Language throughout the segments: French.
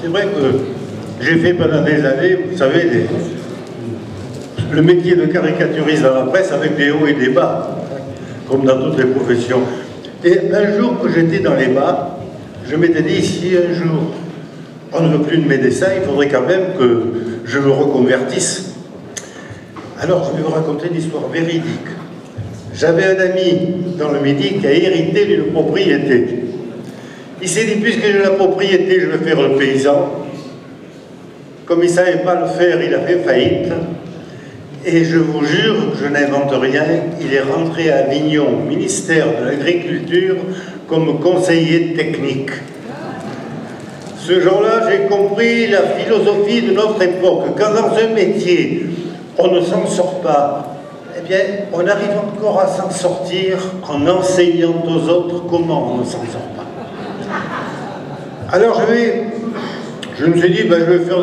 c'est vrai que j'ai fait pendant des années, vous savez, le métier de caricaturiste dans la presse avec des hauts et des bas, comme dans toutes les professions. Et un jour que j'étais dans les bas, je m'étais dit, si un jour on ne veut plus de médecin, il faudrait quand même que je me reconvertisse. Alors je vais vous raconter une histoire véridique. J'avais un ami dans le Midi qui a hérité d'une propriété. Il s'est dit, puisque j'ai la propriété, je vais faire le paysan. Comme il ne savait pas le faire, il a fait faillite. Et je vous jure je n'invente rien, il est rentré à Avignon, ministère de l'Agriculture, comme conseiller technique. Ce jour-là, j'ai compris la philosophie de notre époque. Quand dans un métier, on ne s'en sort pas, eh bien, on arrive encore à s'en sortir en enseignant aux autres comment on ne s'en sort pas. Alors je vais, je me suis dit, ben, je vais faire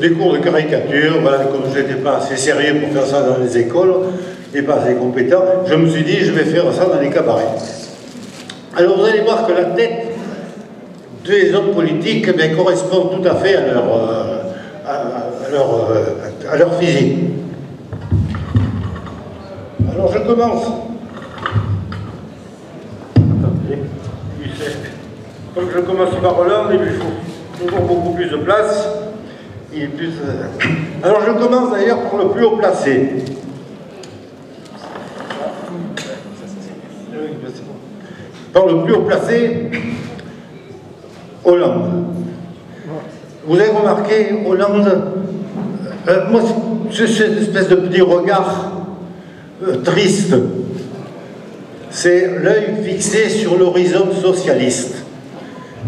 des, cours de caricature, comme je n'étais pas assez sérieux pour faire ça dans les écoles, et pas assez compétent, je me suis dit, je vais faire ça dans les cabarets. Alors vous allez voir que la tête des hommes politiques eh correspond tout à fait à leur, euh, euh, à leur physique. Alors je commence. Comme je commence par Hollande, il lui faut toujours beaucoup plus de place. Euh, Alors je commence d'ailleurs pour le plus haut placé. Par le plus haut placé, Hollande. Vous avez remarqué, Hollande, euh, moi, c'est cette espèce de petit regard euh, triste. C'est l'œil fixé sur l'horizon socialiste.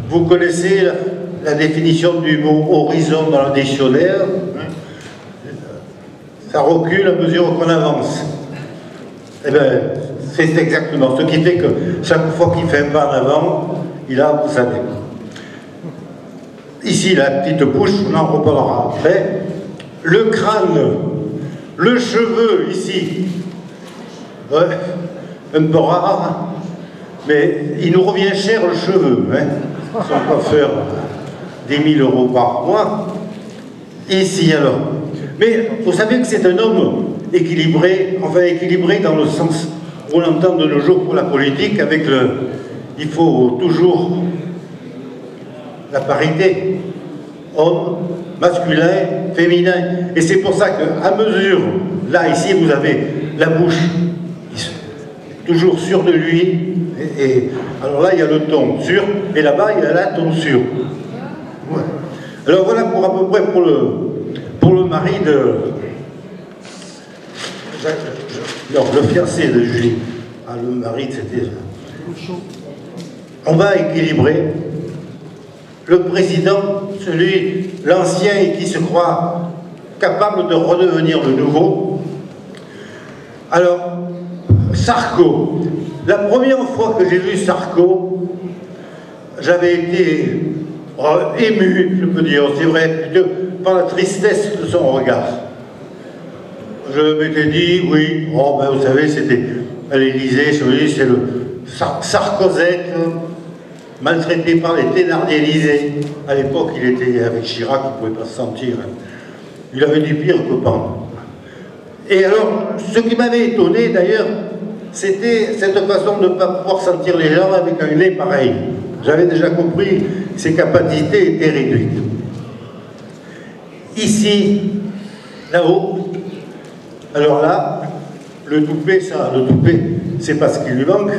Vous connaissez la, définition du mot horizon dans le dictionnaire. Ça recule à mesure qu'on avance. Eh bien, c'est exactement ce qui fait que chaque fois qu'il fait un pas en avant, il a, vous savez. Ici, la petite bouche, on en reparlera après. Le crâne, le cheveu, ici, un peu rare, mais il nous revient cher le cheveu. Hein son coiffeur 10 000 euros par mois. Ici alors. Mais vous savez que c'est un homme équilibré, enfin équilibré dans le sens où on entend de nos jours pour la politique, avec le. Il faut toujours la parité, homme, masculin, féminin. Et c'est pour ça qu'à mesure, là, ici, vous avez la bouche toujours sûre de lui, alors là, il y a le ton sur, et là-bas, il y a la tonsure. Alors voilà pour à peu près pour le, pour le mari de... Non, le fiancé de Julie. Ah, le mari, c'était... On va équilibrer le président, celui, l'ancien et qui se croit capable de redevenir le nouveau. Alors, Sarko, la première fois que j'ai vu Sarko, j'avais été oh, ému, je peux dire, c'est vrai, par la tristesse de son regard. Je m'étais dit, oui, oh, ben, vous savez, c'était à l'Élysée, je me dis, c'est le Sarkozette, maltraité par les Thénardier Élysée. À l'époque, il était avec Chirac, il ne pouvait pas se sentir. Il avait du pire copain. Et alors, ce qui m'avait étonné d'ailleurs, c'était cette façon de ne pas pouvoir sentir les gens avec un nez pareil. J'avais déjà compris que ses capacités étaient réduites. Ici, là-haut, alors là, le toupet, ça, le toupet, c'est pas ce lui manque.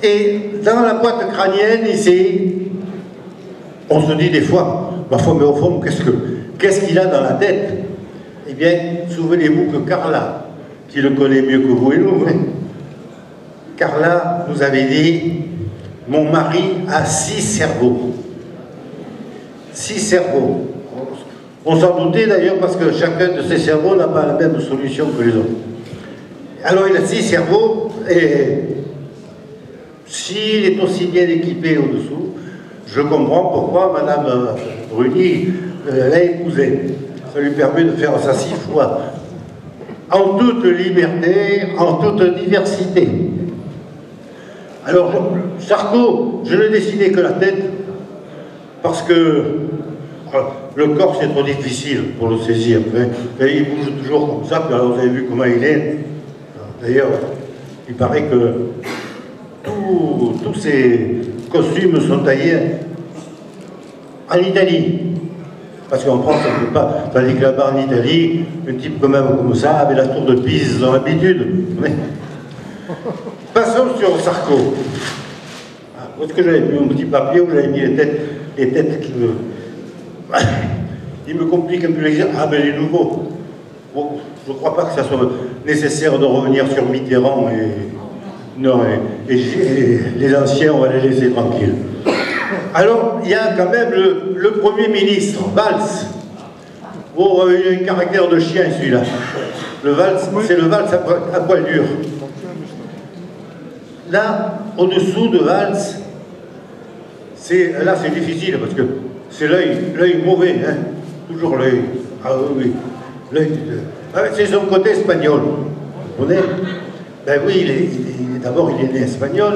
Et dans la boîte crânienne, ici, on se dit des fois, parfois, mais au fond, qu'est-ce qu'il a dans la tête? Eh bien, souvenez-vous que Carla, qui le connaît mieux que vous et nous. Hein. Carla nous avait dit, mon mari a six cerveaux. Six cerveaux. On s'en doutait d'ailleurs parce que chacun de ces cerveaux n'a pas la même solution que les autres. Alors il a six cerveaux et s'il est aussi bien équipé au-dessous, je comprends pourquoi Madame Bruni euh, l'a épousé. Ça lui permet de faire ça six fois en toute liberté, en toute diversité. Alors, Sarko, je n'ai dessiné que la tête, parce que le corps c'est trop difficile pour le saisir. il bouge toujours comme ça, alors vous avez vu comment il est. D'ailleurs, il paraît que tous ces costumes sont taillés en Italie. Parce qu'en France, on ne peut pas. Tandis que là-bas en Italie, un type quand même comme ça, avec la tour de Pise dans l'habitude. Passons sur Sarko. Ah, où est-ce que j'avais mis mon petit papier où j'avais mis les têtes, les têtes qui me. Il me complique un peu l'exercice. Ah, ben les nouveaux. je ne crois pas que ça soit nécessaire de revenir sur Mitterrand et. Non, et les anciens, on va les laisser tranquilles. Alors, il y a quand même le, Premier ministre, Valls. Oh, il a un caractère de chien, celui-là. Le Valls, c'est le Valls à, poil dur. Là, au-dessous de Valls, là c'est difficile parce que c'est l'œil, l'œil mauvais, hein. toujours l'œil. Ah oui, l'œil. Ah, c'est son côté espagnol. Vous comprenez? Ben oui, d'abord il est né espagnol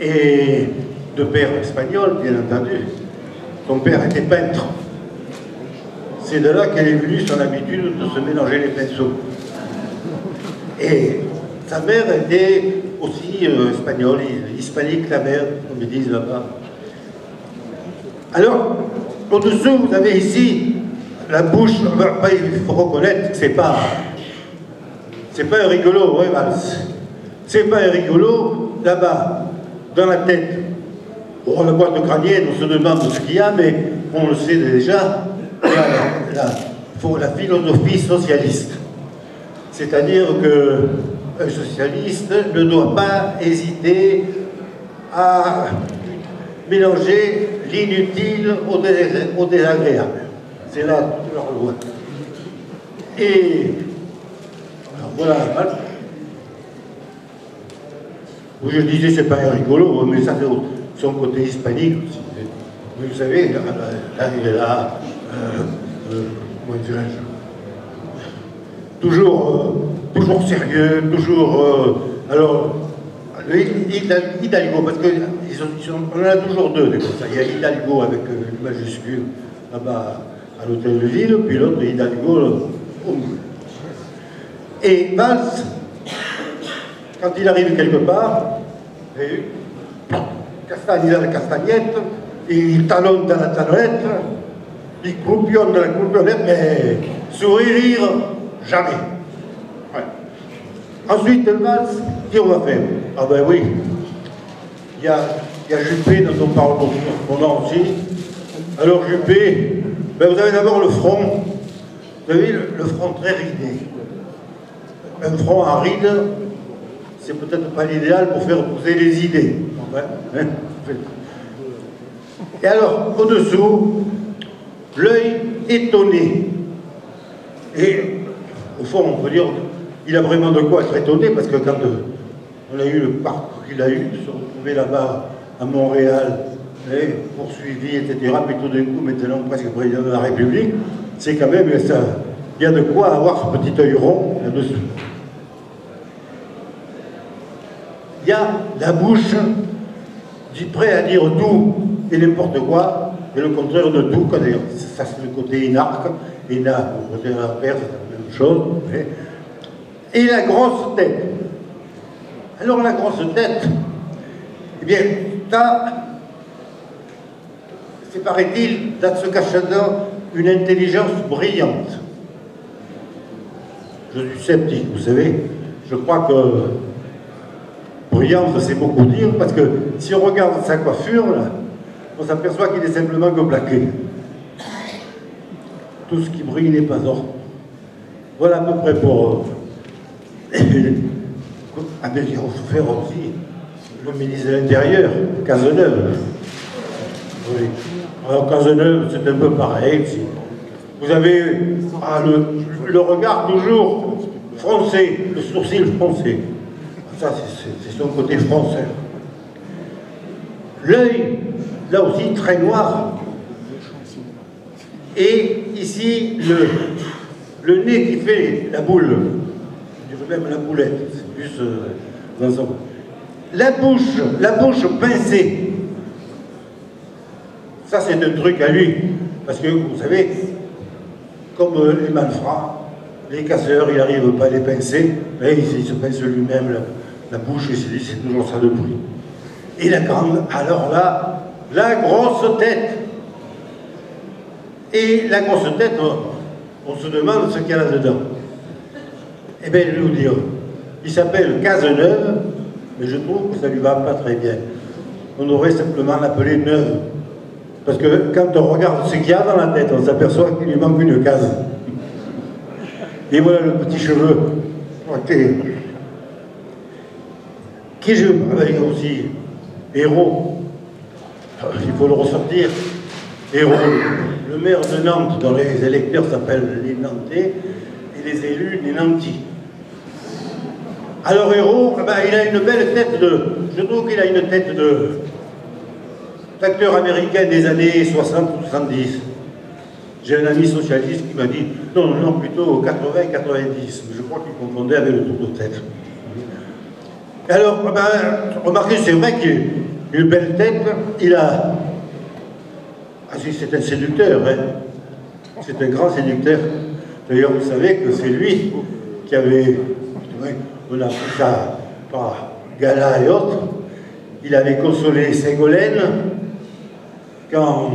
et de père espagnol, bien entendu. Son père était peintre. C'est de là qu'elle est venue son habitude de se mélanger les pinceaux. Et sa mère était aussi euh, espagnole, hispanique la mère, comme ils disent là-bas. Alors, au-dessous, vous avez ici la bouche, il faut reconnaître que c'est pas, c'est pas un rigolo, ouais, Valls. C'est pas un rigolo, là-bas, dans la tête, Bon, la boîte crânienne, on se demande ce qu'il y a, mais on le sait déjà, il y a la, philosophie socialiste. C'est-à-dire qu'un socialiste ne doit pas hésiter à mélanger l'inutile au, désagréable. C'est là leur loi. Et alors voilà, je disais c'est pas rigolo, mais ça fait autre son côté hispanique aussi. Vous savez, là, il est là, euh, euh, dirais-je, toujours, euh, toujours sérieux, toujours. alors, Hidalgo, parce qu'on en a toujours deux, ça. Il y a Hidalgo avec une majuscule là-bas à l'hôtel de ville, puis l'autre Hidalgo au Et Valls, quand il arrive quelque part, et, Castagne dans la castagnette, il talonne dans la talonnette, il croupionne dans la croupionnette, mais sourire, jamais. Ensuite, le valse, qu'est-ce qu'on va faire? Ah ben oui, il y a, Juppé dont on parle beaucoup aussi. Alors Juppé, ben vous avez d'abord le front, vous avez le, front très ridé. Un front à rides, c'est peut-être pas l'idéal pour faire pousser les idées. Et alors, au-dessous, l'œil étonné. Et au fond, on peut dire qu'il a vraiment de quoi être étonné, parce que quand euh, on a eu le parcours qu'il a eu, se retrouver là-bas à Montréal, poursuivi, etc., puis tout d'un coup, maintenant presque président de la République, c'est quand même ça. Il y a de quoi avoir ce petit œil rond là-dessous. Il y a la bouche prêt à dire tout et n'importe quoi, et le contraire de tout, ça c'est le côté inarque, ina, le côté inverse, c'est la même chose. Et la grosse tête. Alors la grosse tête, eh bien, t'as, c'est paraît-il, dans ce une intelligence brillante. Je suis sceptique, vous savez. Je crois que brillante, c'est beaucoup dire, parce que si on regarde sa coiffure, on s'aperçoit qu'il est simplement que plaqué. Tout ce qui brille n'est pas or. Voilà à peu près pour... faut faire aussi le ministre de l'Intérieur, Cazeneuve. Oui. Alors Cazeneuve, c'est un peu pareil. Vous avez ah, le regard toujours français, le sourcil français. Ça, c'est son côté français. L'œil, là aussi, très noir. Et ici, le, le nez qui fait la boule. Je même la boulette, c'est plus euh, son... La bouche, la bouche pincée. Ça, c'est un truc à lui. Parce que, vous savez, comme les malfrats, les casseurs, il n'arrive pas à les pincer, mais il, se pince lui-même la, bouche et c'est toujours ça de bruit. Et la grande, alors là, la grosse tête. Et la grosse tête, on, se demande ce qu'il y a là-dedans. Eh bien, je vais vous dire, il s'appelle Cazeneuve, mais je trouve que ça ne lui va pas très bien. On aurait simplement l'appelé Neuve. Parce que quand on regarde ce qu'il y a dans la tête, on s'aperçoit qu'il lui manque une case. Et voilà le petit cheveu. Qui je aussi Héros. Il faut le ressortir. Héros. Le maire de Nantes, dont les électeurs s'appellent les Nantais, et les élus les Nantis. Alors Héros, eh ben, il a une belle tête de... Je trouve qu'il a une tête de... d'acteur américain des années 60-70. J'ai un ami socialiste qui m'a dit, non, non, plutôt 80-90, je crois qu'il confondait avec le tour de tête. Alors, eh ben, remarquez, c'est vrai qu'il a une belle tête, il a... Ah si, c'est un séducteur, hein. c'est un grand séducteur. D'ailleurs, vous savez que c'est lui qui avait on a pris ça par Gala et autres, il avait consolé Ségolène quand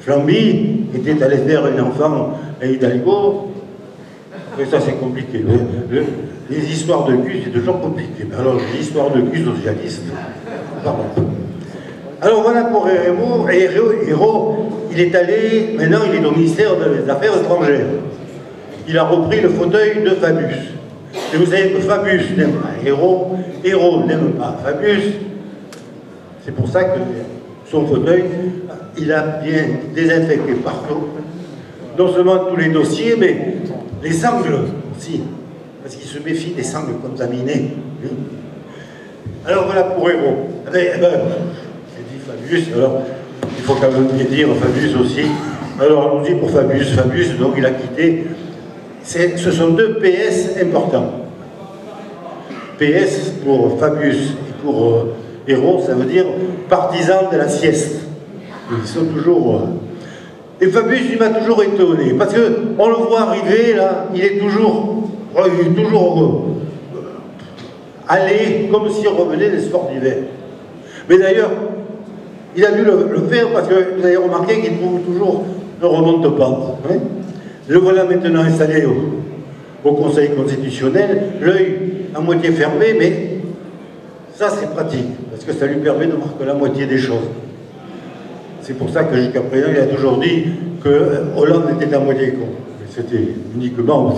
Flamby était allé faire un enfant à Hidalgo. Ça, c'est compliqué. les histoires de cul, c'est toujours compliqué. Alors, les histoires de cul socialistes, pardon. Alors voilà pour Héros. Et Héros, il est allé, maintenant il est au ministère des Affaires étrangères. Il a repris le fauteuil de Fabius. Et vous savez que Fabius n'aime pas Héros, Héros n'aime pas Fabius. C'est pour ça que son fauteuil, il a bien désinfecté partout. Non seulement tous les dossiers, mais les sangles aussi. Parce qu'il se méfie des sangles contaminées. Alors voilà pour Héros. Ben, eh ben, j'ai dit Fabius, alors il faut quand même dire Fabius aussi. Alors allons-y pour Fabius. Fabius, donc il a quitté ce sont deux PS importants. PS pour Fabius et pour euh, Héros, ça veut dire partisan de la sieste. Ils sont toujours... Euh, et Fabius, il m'a toujours étonné, parce qu'on le voit arriver, là, il est toujours... Oh, il est toujours... Euh, allé, comme s'il revenait des sports d'hiver. Mais d'ailleurs, il a dû le, faire parce que vous avez remarqué qu'il ne remonte pas. Hein le voilà maintenant installé au, Conseil constitutionnel, l'œil à moitié fermé, mais ça c'est pratique, parce que ça lui permet de voir que la moitié des choses. C'est pour ça que jusqu'à présent, il a toujours dit que Hollande était à moitié con. C'était uniquement.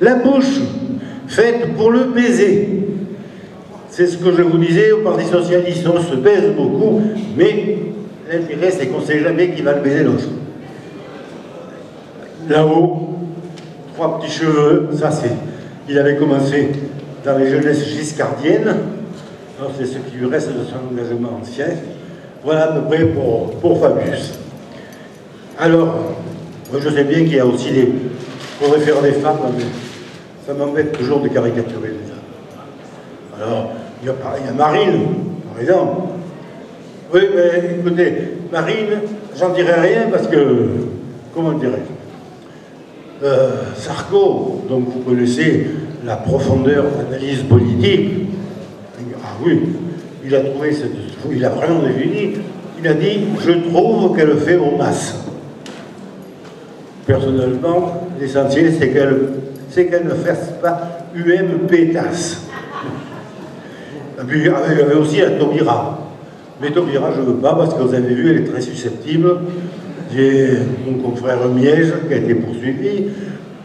La bouche faite pour le baiser. C'est ce que je vous disais au Parti Socialiste, on se baise beaucoup, mais l'intérêt c'est qu'on ne sait jamais qui va le baiser l'autre. Là-haut, trois petits cheveux, ça c'est... Il avait commencé dans les jeunesses giscardiennes, c'est ce qui lui reste de son engagement ancien. Voilà à peu près pour, Fabius. Alors, moi je sais bien qu'il y a aussi des... On pourrait faire des femmes, mais ça m'embête toujours de caricaturer les femmes. Alors, il y, a, Marine, par exemple. Oui, mais écoutez, Marine, j'en dirai rien parce que, comment dirais-je euh, Sarko, donc vous connaissez la profondeur d'analyse politique, ah oui, il a trouvé cette, il a vraiment défini, il a dit « je trouve qu'elle fait au masse ». Personnellement, l'essentiel c'est qu'elle ne fasse pas UM puis il y avait aussi la Taubira. Mais Taubira, je ne veux pas parce que vous avez vu, elle est très susceptible. J'ai mon confrère Miège qui a été poursuivi.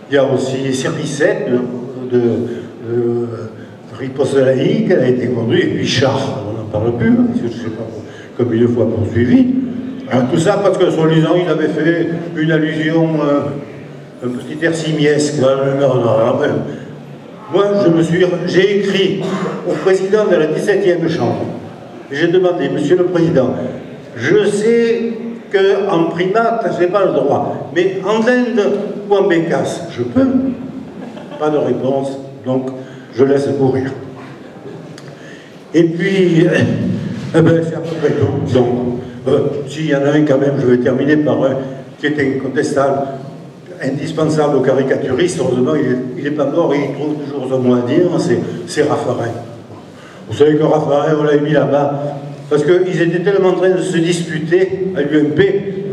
Il y a aussi Servicette de, de, de qui a été conduit, et puis Char, parle plus, hein, je ne sais pas comme une fois poursuivi. Hein, tout ça parce que, soi-disant, il avait fait une allusion, euh, un petit air simiesque. Moi, je me suis, j'ai écrit au président de la 17e chambre, j'ai demandé, Monsieur le Président, je sais qu'en primate, je n'ai pas le droit. Mais en Inde ou en Bécasse, je peux? Pas de réponse, donc je laisse courir. Et puis, eh ben, c'est à peu près tout. Donc, Euh, S'il y en a un quand même, je vais terminer par un qui est incontestable, indispensable aux caricaturistes, heureusement il n'est pas mort il trouve toujours un mot à dire, c'est Raffarin. Vous savez que Raffarin, on l'a mis là-bas, parce qu'ils étaient tellement en train de se disputer à l'UMP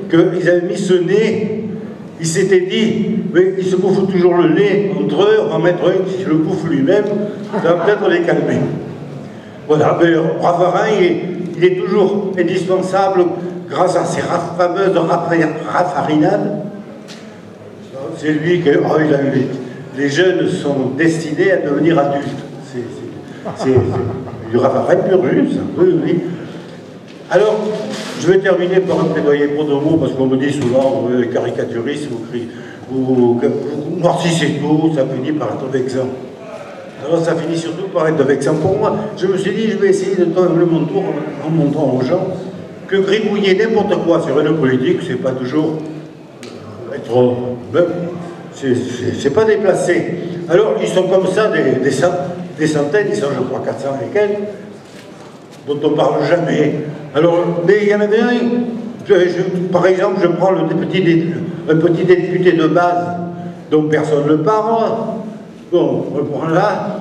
qu'ils avaient mis ce nez il s'était dit, mais ils se bouffent toujours le nez entre eux, va mettre un qui se le bouffe lui-même, ça va peut-être les calmer. Voilà, mais est, toujours indispensable grâce à ses fameuses raffarinades. C'est lui oh, il a eu les, jeunes sont destinés à devenir adultes. C'est du Ravarin pur oui, oui. Alors, je vais terminer par un plaidoyer pour deux mots, parce qu'on me dit souvent, vous caricaturiste, vous, vous, vous noircissez tout, ça finit par être vexant. Alors ça finit surtout par être vexant pour moi. Je me suis dit, je vais essayer de donner mon tour en montrant aux gens que gribouiller n'importe quoi sur une politique, c'est pas toujours euh, être... Ben, c'est pas déplacé. Alors, ils sont comme ça, des, des, centaines, ils sont, je crois, 400 et quelques, dont on parle jamais. Alors, mais il y en avait un, par exemple, je prends le un petit député de base dont personne ne parle. Bon, on prend là.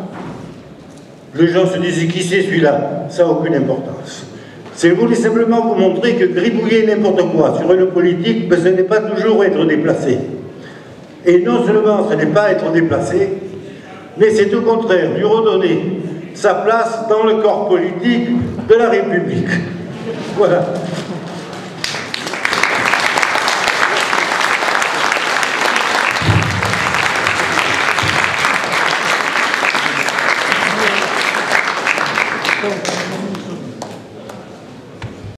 Les gens se disent qui c'est celui-là? Ça n'a aucune importance. C'est voulu simplement vous montrer que gribouiller n'importe quoi sur une politique, ben, ce n'est pas toujours être déplacé. Et non seulement ce n'est pas être déplacé, mais c'est au contraire lui redonner sa place dans le corps politique de la République. Voilà.